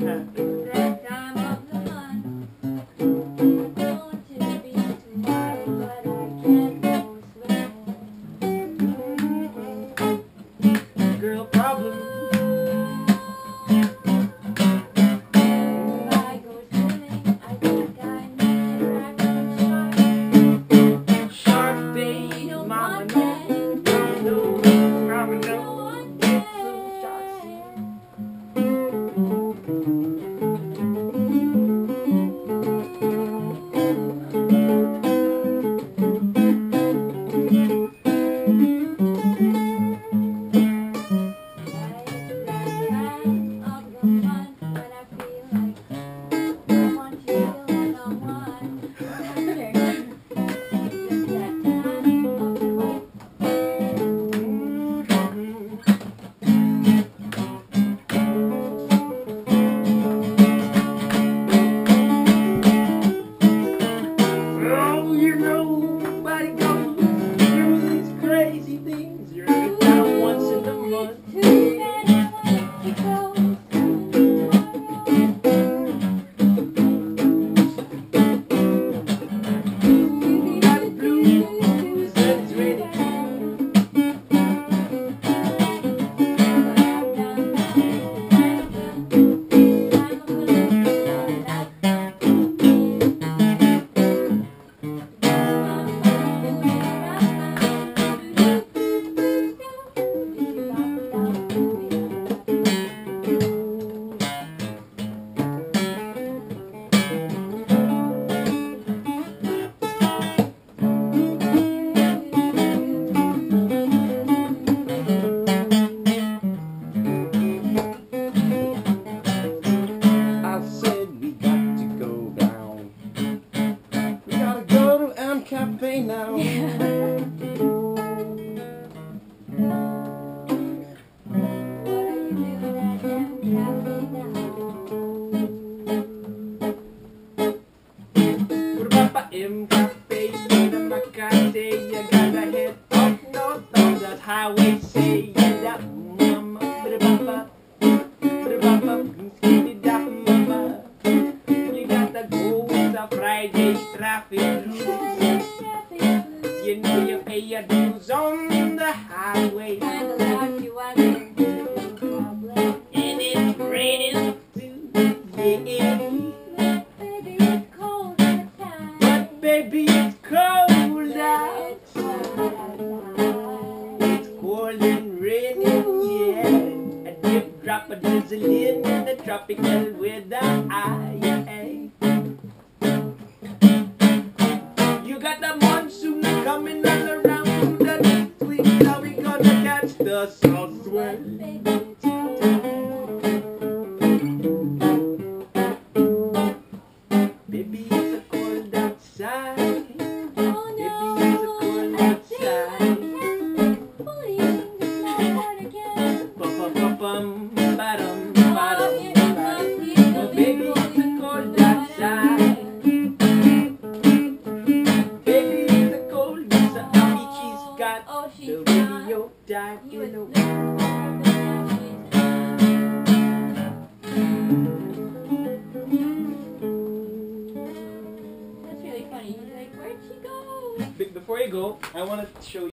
嗯 about M Cafe? Get a Makate, you gotta head up north on that highway. Say yeah, that mama. Ba-da-ba-ba. Ba-da-ba-ba. Skiddy-dap, mama. You gotta go with the Friday traffic. You know you pay your dues on the highway. And baby, it's cold out. It's cold and raining, yeah. A dip drop of drizzling in the tropical weather. Aye, You got the monsoon coming all around next week. How we gonna catch the south radio You in the never That's really funny. Like, where'd she go? Before you go, I want to show you.